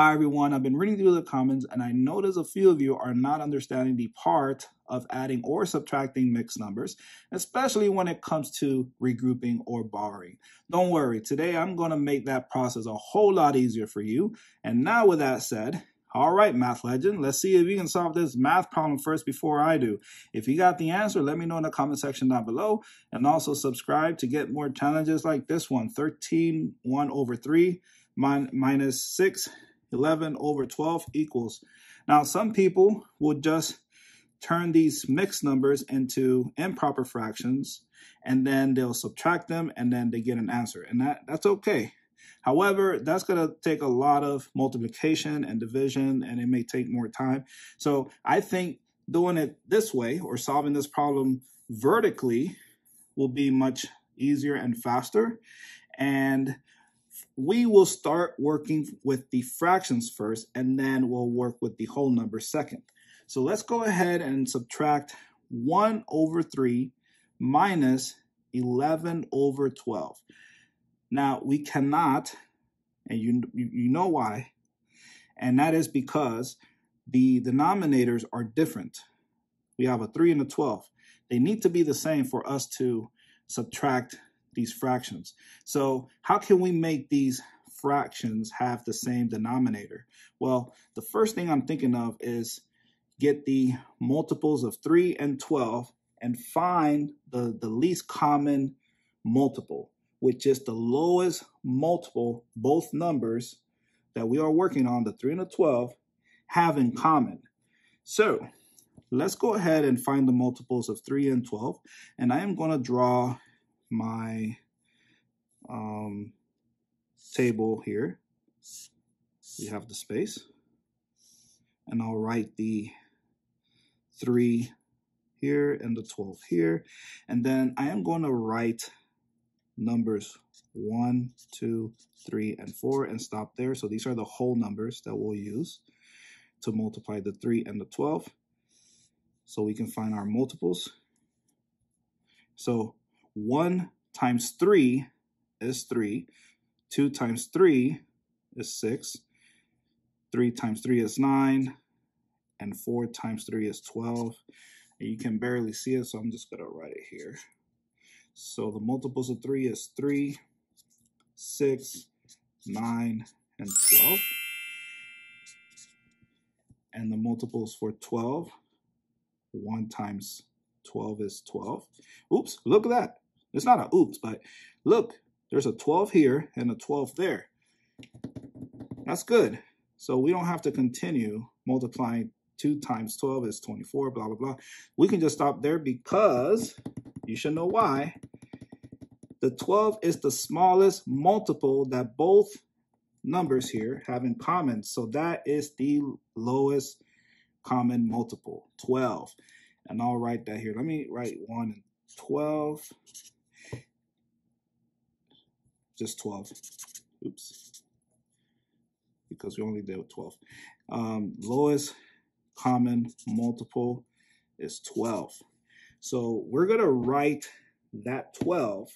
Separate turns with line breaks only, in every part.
Hi everyone, I've been reading through the comments and I notice a few of you are not understanding the part of adding or subtracting mixed numbers, especially when it comes to regrouping or borrowing. Don't worry, today I'm going to make that process a whole lot easier for you. And now with that said, all right, math legend, let's see if you can solve this math problem first before I do. If you got the answer, let me know in the comment section down below. And also subscribe to get more challenges like this one, 13, 1 over 3 min minus 6 11 over 12 equals. Now, some people will just turn these mixed numbers into improper fractions, and then they'll subtract them, and then they get an answer. And that, that's okay. However, that's going to take a lot of multiplication and division, and it may take more time. So I think doing it this way or solving this problem vertically will be much easier and faster. And we will start working with the fractions first, and then we'll work with the whole number second. So let's go ahead and subtract 1 over 3 minus 11 over 12. Now, we cannot, and you, you know why, and that is because the denominators are different. We have a 3 and a 12. They need to be the same for us to subtract these fractions. So how can we make these fractions have the same denominator? Well, the first thing I'm thinking of is get the multiples of 3 and 12 and find the, the least common multiple, which is the lowest multiple both numbers that we are working on, the 3 and the 12, have in common. So let's go ahead and find the multiples of 3 and 12. And I am going to draw my um, table here. We have the space. And I'll write the 3 here and the 12 here. And then I am going to write numbers 1, 2, 3, and 4 and stop there. So these are the whole numbers that we'll use to multiply the 3 and the 12. So we can find our multiples. So 1 times 3 is 3. 2 times 3 is 6. 3 times 3 is 9. And 4 times 3 is 12. And you can barely see it, so I'm just going to write it here. So the multiples of 3 is 3, 6, 9, and 12. And the multiples for 12, 1 times 12 is 12. Oops, look at that. It's not a oops, but look, there's a 12 here and a 12 there. That's good. So we don't have to continue multiplying 2 times 12 is 24, blah, blah, blah. We can just stop there because you should know why. The 12 is the smallest multiple that both numbers here have in common. So that is the lowest common multiple, 12. And I'll write that here. Let me write 1 and 12 just 12. Oops. Because we only did 12. Um, lowest common multiple is 12. So we're going to write that 12.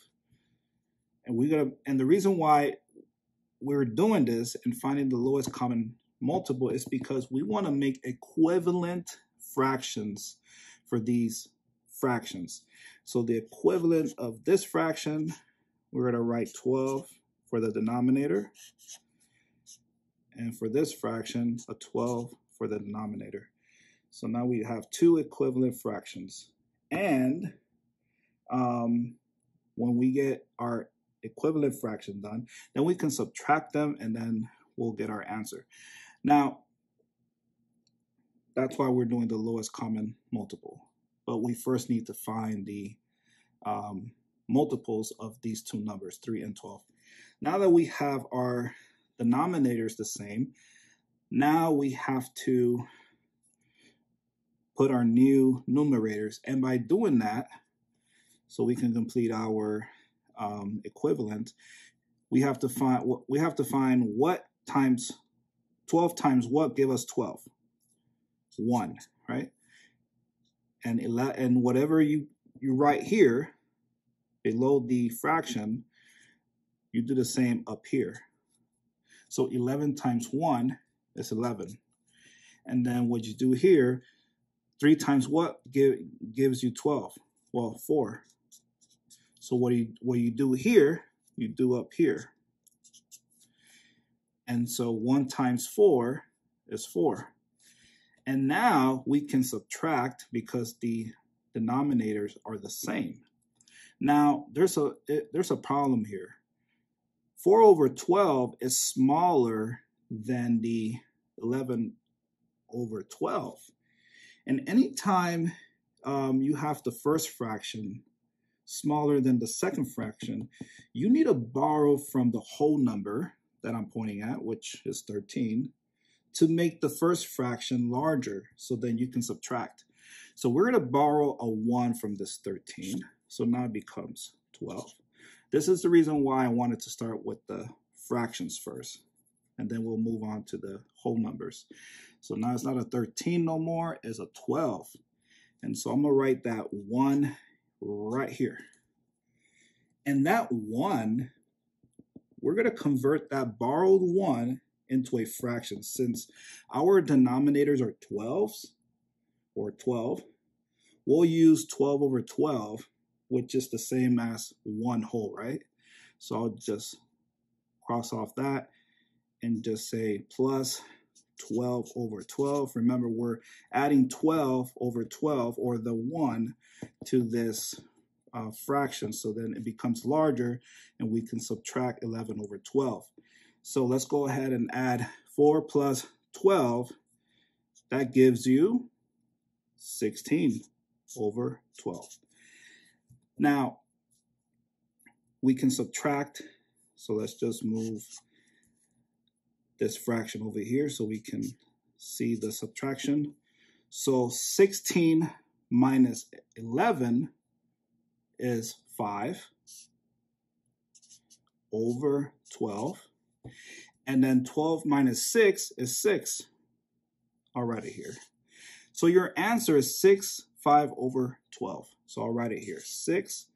And we're going to, and the reason why we're doing this and finding the lowest common multiple is because we want to make equivalent fractions for these fractions. So the equivalent of this fraction we're going to write 12 for the denominator. And for this fraction, a 12 for the denominator. So now we have two equivalent fractions. And um, when we get our equivalent fraction done, then we can subtract them and then we'll get our answer. Now, that's why we're doing the lowest common multiple. But we first need to find the um, multiples of these two numbers, 3 and 12. Now that we have our denominators the same, now we have to put our new numerators. And by doing that, so we can complete our um, equivalent, we have to find we have to find what times 12 times what give us 12 1 right and 11, and whatever you you write here below the fraction, you do the same up here. So 11 times 1 is 11. And then what you do here, 3 times what give, gives you 12? Well, 4. So what you, what you do here, you do up here. And so 1 times 4 is 4. And now we can subtract because the denominators are the same. Now, there's a it, there's a problem here. 4 over 12 is smaller than the 11 over 12. And anytime um, you have the first fraction smaller than the second fraction, you need to borrow from the whole number that I'm pointing at, which is 13, to make the first fraction larger so then you can subtract. So we're going to borrow a 1 from this 13. So now it becomes 12. This is the reason why I wanted to start with the fractions first. And then we'll move on to the whole numbers. So now it's not a 13 no more, it's a 12. And so I'm going to write that 1 right here. And that 1, we're going to convert that borrowed 1 into a fraction. Since our denominators are 12s, or 12, we'll use 12 over 12, which is the same as 1 whole, right? So I'll just cross off that and just say plus 12 over 12. Remember, we're adding 12 over 12, or the 1, to this uh, fraction. So then it becomes larger, and we can subtract 11 over 12. So let's go ahead and add 4 plus 12. That gives you 16 over 12. Now, we can subtract. So let's just move this fraction over here so we can see the subtraction. So 16 minus 11 is 5 over 12. And then 12 minus 6 is 6 already here. So your answer is 6, 5 over 12. So I'll write it here. 6,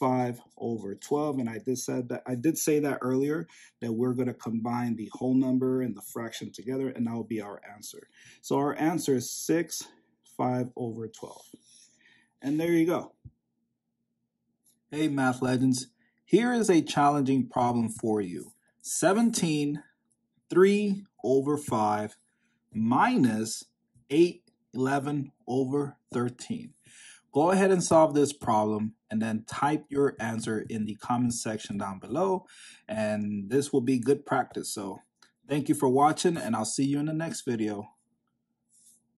5 over 12. And I did said that I did say that earlier that we're going to combine the whole number and the fraction together, and that will be our answer. So our answer is 6, 5 over 12. And there you go. Hey, Math Legends. Here is a challenging problem for you. 17, 3 over 5 minus 8, 11 over 13. Go ahead and solve this problem and then type your answer in the comment section down below. And this will be good practice. So thank you for watching and I'll see you in the next video.